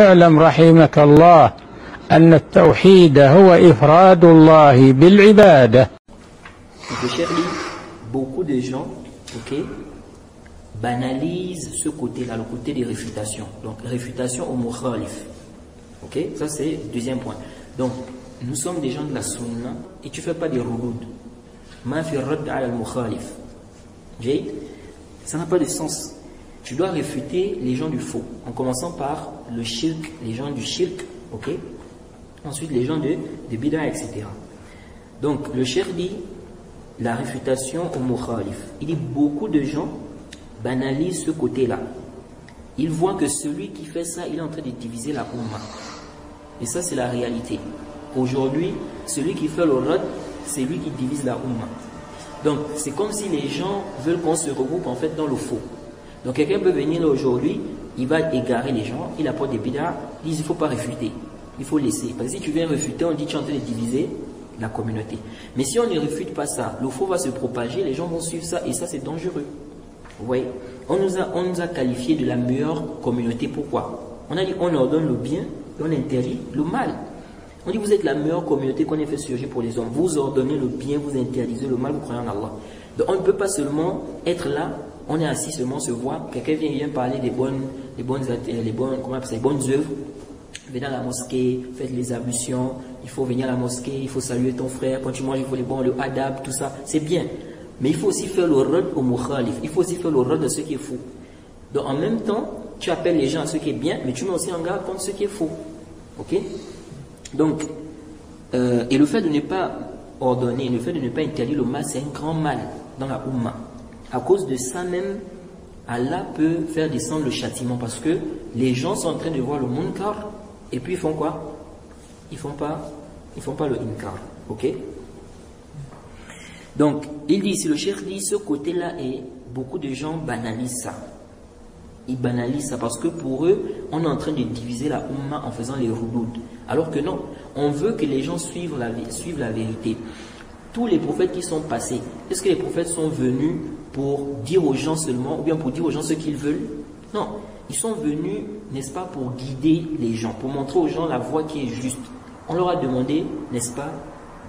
اعلم رحمك الله أن التوحيد هو إفراد الله بالعبادة Donc, le cher dit, beaucoup de gens, ok, banalisent ce côté-là, le côté des réfutations. Donc, réfutation au mukhalif. Ok, ça c'est le deuxième point. Donc, nous sommes des gens de la sunna et tu fais pas des rouloud. Ma fi radd ala al-mukhalif. Jade, Ça n'a pas de sens. Tu dois réfuter les gens du faux, en commençant par le shirk, les gens du shirk, ok? Ensuite, les gens de, de etc. Donc, le cher dit la réfutation au mukhalif. Il dit beaucoup de gens banalisent ce côté-là. Ils voient que celui qui fait ça, il est en train de diviser la Ummah. Et ça, c'est la réalité. Aujourd'hui, celui qui fait le c'est lui qui divise la Ummah. Donc, c'est comme si les gens veulent qu'on se regroupe en fait dans le faux. Donc, quelqu'un peut venir aujourd'hui, il va égarer les gens, il apporte des bid'ah, il dit il ne faut pas réfuter, il faut laisser. Parce que si tu viens réfuter, on dit tu es en train de diviser la communauté. Mais si on ne réfute pas ça, le faux va se propager, les gens vont suivre ça, et ça c'est dangereux. Vous voyez? On nous, a, on nous a qualifié de la meilleure communauté. Pourquoi? On a dit on ordonne le bien et on interdit le mal. On dit vous êtes la meilleure communauté qu'on ait fait surgir pour les hommes. Vous ordonnez le bien, vous interdisez le mal, vous croyez en Allah. Donc on ne peut pas seulement être là, on est assis seulement, se voir, quelqu'un vient, vient parler des bonnes, des bonnes, les bonnes, comment on ça, bonnes œuvres. Venez à la mosquée, faites les ablutions, il faut venir à la mosquée, il faut saluer ton frère, quand tu manges, il faut les bons, le adab, tout ça, c'est bien. Mais il faut aussi faire le rôle au mukhalif, il faut aussi faire le rôle de ce qui est faux. Donc en même temps, tu appelles les gens à ce qui est bien, mais tu mets aussi en garde contre ce qui est faux. Ok? Donc, euh, et le fait de ne pas ordonner, le fait de ne pas interdire le mal, c'est un grand mal dans la Ummah. À cause de ça même, Allah peut faire descendre le châtiment parce que les gens sont en train de voir le munkar et puis ils font quoi? Ils font pas, ils font pas le inkar. Ok? Donc, il dit, si le cheikh dit, ce côté-là et beaucoup de gens banalisent ça. Ils banalisent ça parce que pour eux, on est en train de diviser la Ummah en faisant les roudoud. Alors que non, on veut que les gens suivent la vérité. Tous les prophètes qui sont passés, est-ce que les prophètes sont venus pour dire aux gens seulement, ou bien pour dire aux gens ce qu'ils veulent? Non, ils sont venus, n'est-ce pas, pour guider les gens, pour montrer aux gens la voie qui est juste. On leur a demandé, n'est-ce pas,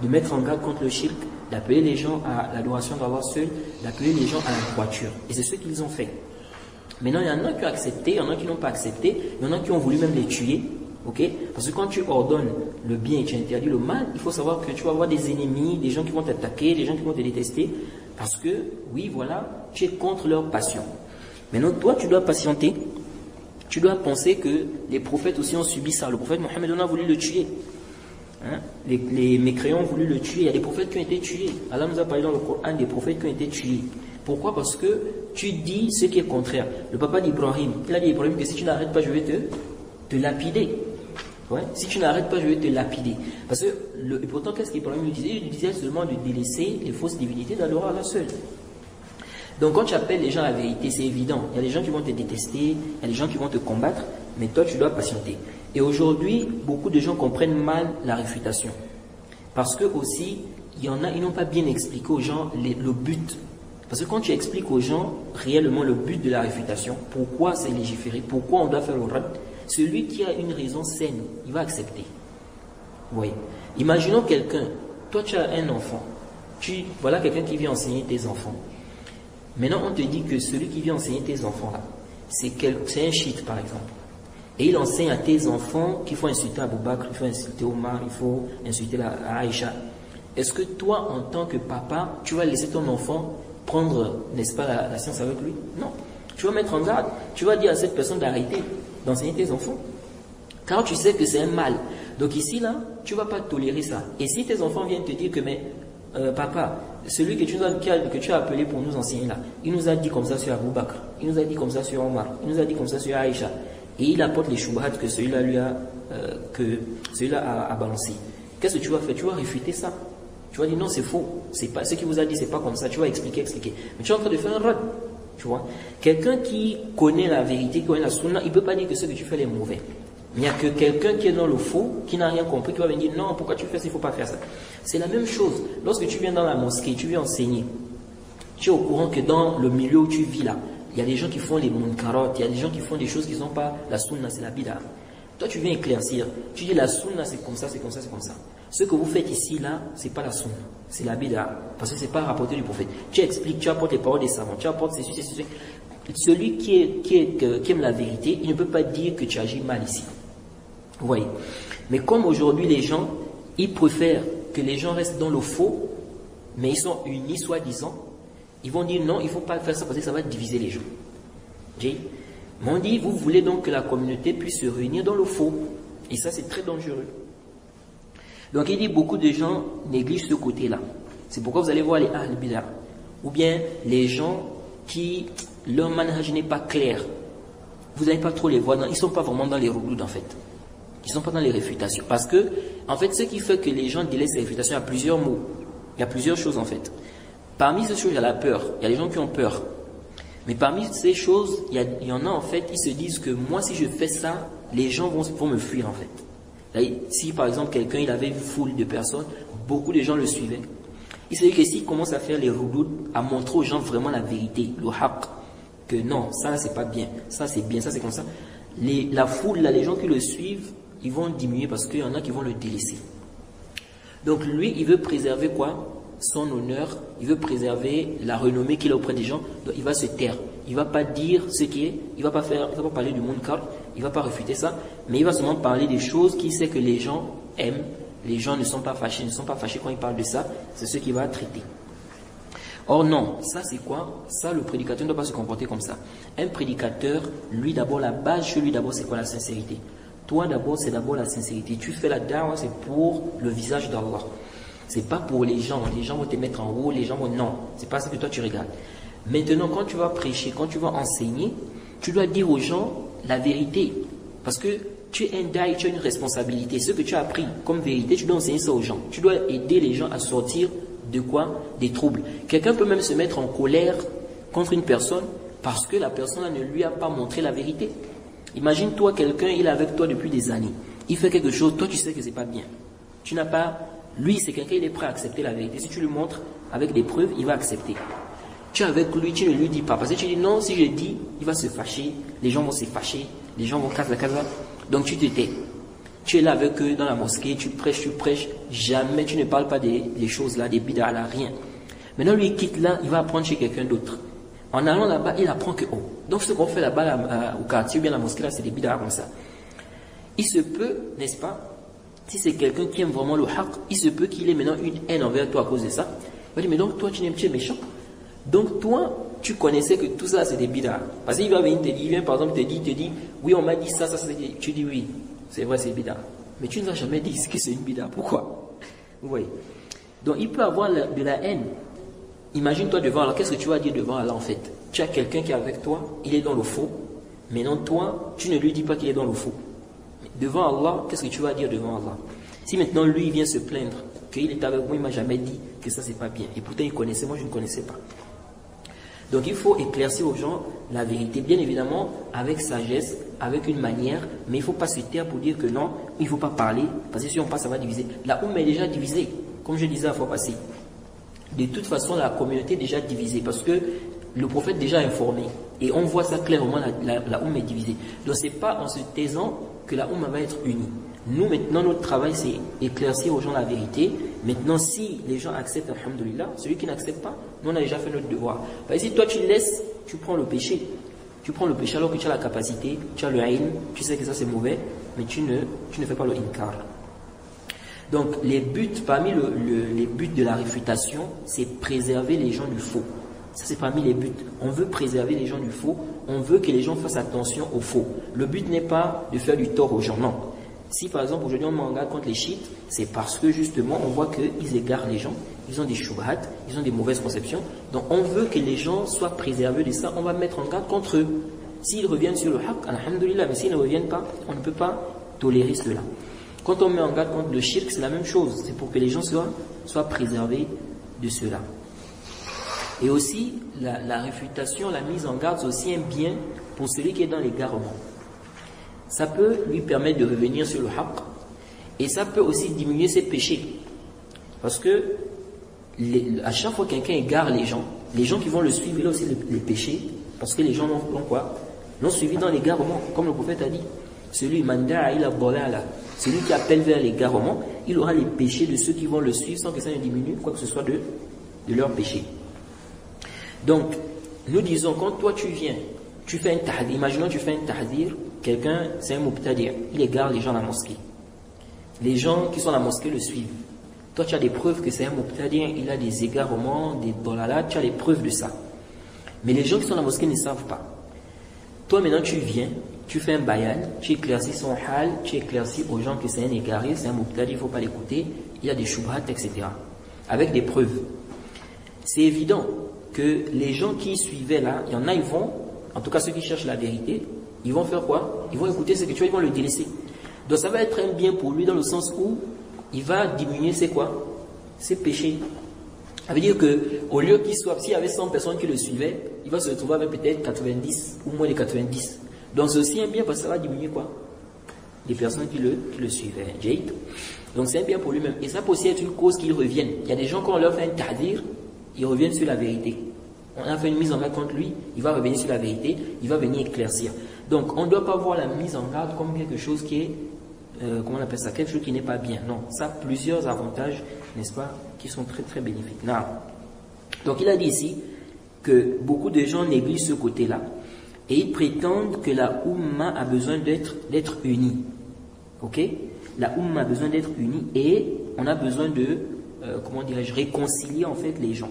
de mettre en garde contre le shirk, d'appeler les gens à l'adoration d'Allah seul, d'appeler les gens à la droiture. Et c'est ce qu'ils ont fait. Maintenant, il y en a qui ont accepté, il y en a qui n'ont pas accepté, il y en a qui ont voulu même les tuer. Ok? Parce que quand tu ordonnes le bien et tu interdis le mal, il faut savoir que tu vas avoir des ennemis, des gens qui vont t'attaquer, des gens qui vont te détester. Parce que, oui, voilà, tu es contre leur passion. Maintenant, toi, tu dois patienter. Tu dois penser que les prophètes aussi ont subi ça. Le prophète Mohammed a voulu le tuer. Hein? Les, les, mécréants ont voulu le tuer. Il y a des prophètes qui ont été tués. Allah nous a parlé dans le Coran des prophètes qui ont été tués. Pourquoi? Parce que tu dis ce qui est contraire. Le papa d'Ibrahim, il a dit à Ibrahim que si tu n'arrêtes pas, je vais te, te lapider. Si tu n'arrêtes pas, je vais te lapider. Parce que, et pourtant, qu'est-ce qu'Ibrahim lui disait Il disait seulement de délaisser les fausses divinités, d'adorer Allah seul. Donc, quand tu appelles les gens à la vérité, c'est évident. Il y a des gens qui vont te détester, il y a des gens qui vont te combattre, mais toi, tu dois patienter. Et aujourd'hui, beaucoup de gens comprennent mal la réfutation. Parce que aussi, il y en a, ils n'ont pas bien expliqué aux gens le but. Parce que quand tu expliques aux gens réellement le but de la réfutation, pourquoi c'est légiféré, pourquoi on doit faire le rad, celui qui a une raison saine, il va accepter. Voyez Imaginons quelqu'un, toi tu as un enfant, tu, voilà quelqu'un qui vient enseigner tes enfants. Maintenant on te dit que celui qui vient enseigner tes enfants là, c'est un shit par exemple. Et il enseigne à tes enfants qu'il faut insulter Abou Bakr, il faut insulter Omar, il faut insulter la, Aïcha. Est-ce que toi, en tant que papa, tu vas laisser ton enfant prendre, n'est-ce pas, la, la, science avec lui? Non. Tu vas mettre en garde. Tu vas dire à cette personne d'arrêter d'enseigner tes enfants. Car tu sais que c'est un mal. Donc ici, là, tu ne vas pas tolérer ça. Et si tes enfants viennent te dire que, mais, euh, papa, celui que tu, as, que tu as appelé pour nous enseigner là, il nous a dit comme ça sur Abou Bakr, il nous a dit comme ça sur Omar, il nous a dit comme ça sur Aïcha. Et il apporte les choubhat que celui-là lui a, euh, que celui-là a, balancé. Qu'est-ce que tu vas faire? Tu vas réfuter ça. Tu vas dire non, c'est faux. C'est pas ce qui vous a dit, c'est pas comme ça. Tu vas expliquer, expliquer. Mais tu es en train de faire un rad. Tu vois? Quelqu'un qui connaît la vérité, qui connaît la sunna, il ne peut pas dire que ce que tu fais est mauvais. Il n'y a que quelqu'un qui est dans le faux, qui n'a rien compris, qui va venir dire non, pourquoi tu fais ça, il ne faut pas faire ça. C'est la même chose. Lorsque tu viens dans la mosquée, tu viens enseigner, tu es au courant que dans le milieu où tu vis là, il y a des gens qui font les munkarot, il y a des gens qui font des choses qui ne sont pas la sunna, c'est la bida. Toi, tu viens éclaircir. Tu dis la sunna, c'est comme ça, c'est comme ça, c'est comme ça. Ce que vous faites ici, là, c'est pas la sunna. C'est la bida. Parce que c'est pas rapporté du prophète. Tu expliques, tu apportes les paroles des savants, tu apportes ceci, ceci, ceci. Celui qui, est, qui, est, aime la vérité, il ne peut pas dire que tu agis mal ici. Vous voyez. Mais comme aujourd'hui, les gens, ils préfèrent que les gens restent dans le faux, mais ils sont unis, soi-disant, ils vont dire non, il ne faut pas faire ça parce que ça va diviser les gens. Mais on dit, vous voulez donc que la communauté puisse se réunir dans le faux. Et ça, c'est très dangereux. Donc il dit, beaucoup de gens négligent ce côté-là. C'est pourquoi vous allez voir les al Ou bien les gens qui, leur manage n'est pas clair. Vous n'allez pas trop les voir. ils ne sont pas vraiment dans les rouleaux, en fait. Ils ne sont pas dans les réfutations. Parce que, en fait, ce qui fait que les gens délaissent les réfutations, il y a plusieurs mots. Il y a plusieurs choses, en fait. Parmi ces choses, il y a la peur. Il y a des gens qui ont peur. Mais parmi ces choses, il y, en a en fait, ils se disent que moi, si je fais ça, les gens vont, me fuir en fait. Si par exemple quelqu'un il avait une foule de personnes, beaucoup de gens le suivaient. Il se dit que s'il commence à faire les rouloutes, à montrer aux gens vraiment la vérité, le haq, que non, ça c'est pas bien, ça c'est bien, ça c'est comme ça, la foule, les gens qui le suivent, ils vont diminuer parce qu'il y en a qui vont le délaisser. Donc lui, il veut préserver quoi? Son honneur, il veut préserver la renommée qu'il a auprès des gens, donc il va se taire. Il va pas dire ce qui est, il va il va pas parler du monde car, il ne va pas refuter ça, mais il va seulement parler des choses qu'il sait que les gens aiment. Les gens ne sont pas fâchés, ne sont pas fâchés quand il parle de ça, c'est ce qu'il va traiter. Or non, ça c'est quoi? Ça, le prédicateur ne doit pas se comporter comme ça. Un prédicateur, lui d'abord, la base chez lui d'abord, c'est quoi la sincérité? Toi d'abord, c'est d'abord la sincérité. Tu fais la dawa, c'est pour le visage d'Allah. C'est pas pour les gens. Les gens vont te mettre en haut, les gens vont. Non, c'est pas ça que toi tu regardes. Maintenant, quand tu vas prêcher, quand tu vas enseigner, tu dois dire aux gens la vérité. Parce que tu es un daï, tu as une responsabilité. Ce que tu as appris comme vérité, tu dois enseigner ça aux gens. Tu dois aider les gens à sortir de quoi? Des troubles. Quelqu'un peut même se mettre en colère contre une personne parce que la personne ne lui a pas montré la vérité. Imagine-toi quelqu'un, il est avec toi depuis des années. Il fait quelque chose, toi tu sais que c'est pas bien. Tu n'as pas lui, c'est quelqu'un, il est prêt à accepter la vérité. Si tu lui montres avec des preuves, il va accepter. Tu es avec lui, tu ne lui dis pas. Parce que tu dis non, si je dis, il va se fâcher, les gens vont se fâcher, les gens vont casser la casa. Donc tu te tais. Tu es là avec eux dans la mosquée, tu prêches, tu prêches. Jamais tu ne parles pas des, choses là, des bidas là, rien. Maintenant, lui, il quitte là, il va apprendre chez quelqu'un d'autre. En allant là-bas, il apprend que, oh, donc ce qu'on fait là-bas au quartier ou bien la mosquée là, c'est des bidas comme ça. Il se peut, n'est-ce pas, si c'est quelqu'un qui aime vraiment le haq, il se peut qu'il ait maintenant une haine envers toi à cause de ça. Il va dire, mais donc toi, tu n'aimes, tu es méchant. Donc toi, tu connaissais que tout ça, c'est des bidas. Parce qu'il va venir te il vient par exemple te dire, te dit, oui, on m'a dit ça, ça, ça, tu dis oui, c'est vrai, c'est bida. Mais tu ne vas jamais dire que c'est une bida. Pourquoi? Vous voyez Donc il peut avoir de la haine. Imagine-toi devant Allah, qu'est-ce que tu vas dire devant Allah en fait? Tu as quelqu'un qui est avec toi, il est dans le faux. Maintenant, toi, tu ne lui dis pas qu'il est dans le faux. Devant Allah, qu'est-ce que tu vas dire devant Allah? Si maintenant lui vient se plaindre qu'il est avec moi, il m'a jamais dit que ça c'est pas bien. Et pourtant il connaissait, moi je ne connaissais pas. Donc il faut éclaircir aux gens la vérité, bien évidemment, avec sagesse, avec une manière, mais il ne faut pas se taire pour dire que non, il ne faut pas parler, parce que si on passe, ça va diviser. La Oum est déjà divisée, comme je disais la fois passée. De toute façon, la communauté est déjà divisée, parce que le prophète est déjà informé. Et on voit ça clairement, la, la, est divisée. Donc ce n'est pas en se taisant que la Oumma va être unie. Nous, maintenant, notre travail, c'est éclaircir aux gens la vérité. Maintenant, si les gens acceptent, alhamdoulilah, celui qui n'accepte pas, nous, on a déjà fait notre devoir. Parce que si toi, tu laisses, tu prends le péché. Tu prends le péché alors que tu as la capacité, tu as le haïn, tu sais que ça c'est mauvais, mais tu ne, tu ne fais pas le inkar. Donc, les buts, parmi les buts de la réfutation, c'est préserver les gens du faux. Ça, c'est parmi les buts. On veut préserver les gens du faux. On veut que les gens fassent attention au faux. Le but n'est pas de faire du tort aux gens, non. Si par exemple aujourd'hui on m'engage contre les chiites, c'est parce que justement on voit qu'ils égarent les gens, ils ont des shubhat, ils ont des mauvaises conceptions. Donc on veut que les gens soient préservés de ça, on va mettre en garde contre eux. S'ils reviennent sur le haqq, alhamdulillah, mais s'ils ne reviennent pas, on ne peut pas tolérer cela. Quand on met en garde contre le shirk, c'est la même chose. C'est pour que les gens soient, soient préservés de cela. Et aussi, la, réfutation, la mise en garde, c'est aussi un bien pour celui qui est dans l'égarement. Ça peut lui permettre de revenir sur le haqq et ça peut aussi diminuer ses péchés. Parce que à chaque fois que quelqu'un égare les gens, les gens qui vont le suivre, il a aussi les, péchés, parce que les gens l'ont quoi? L'ont suivi dans l'égarement, comme le prophète a dit. celui celui qui appelle vers l'égarement, il aura les péchés de ceux qui vont le suivre sans que ça ne diminue quoi que ce soit de, de leur péché. Donc, nous disons, quand toi tu viens, tu fais un tahdir, imaginons tu fais un tahdir, quelqu'un, c'est un mubtadir, il égare les gens à la mosquée. Les gens qui sont à la mosquée le suivent. Toi, tu as des preuves que c'est un mubtadir, il a des égarements, des dolalas, tu as des preuves de ça. Mais les gens qui sont à la mosquée ne savent pas. Toi, maintenant, tu viens, tu fais un bayan, tu éclaircis son hal, tu éclaircis aux gens que c'est un égaré, c'est un mubtadi, il ne faut pas l'écouter, il y a des shubhat, etc. Avec des preuves. C'est évident que les gens qui suivaient là, il y en a, ils vont, en tout cas ceux qui cherchent la vérité, ils vont faire quoi? Ils vont écouter ce que tu vois, ils vont le délaisser. Donc ça va être un bien pour lui dans le sens où il va diminuer ses quoi? Ses péchés. Ça veut dire que au lieu qu'il soit, s'il y avait 100 personnes qui le suivaient, il va se retrouver avec peut-être 90 ou moins de 90. Donc c'est aussi un bien parce que ça va diminuer quoi? Les personnes qui le, qui le suivaient. Donc c'est un bien pour lui-même. Et ça peut aussi être une cause qu'il revienne. Il y a des gens, quand on leur fait un tadir, ils reviennent sur la vérité. On a fait une mise en garde contre lui, il va revenir sur la vérité, il va venir éclaircir. Donc on ne doit pas voir la mise en garde comme quelque chose qui est, euh, comment on appelle ça, quelque chose qui n'est pas bien. Non, ça a plusieurs avantages, n'est-ce pas, qui sont très très bénéfiques. Non. Donc il a dit ici que beaucoup de gens négligent ce côté-là et ils prétendent que la Oumma a besoin d'être, unie. Ok? La Oumma a besoin d'être unie et on a besoin de, euh, comment dirais-je, réconcilier en fait les gens.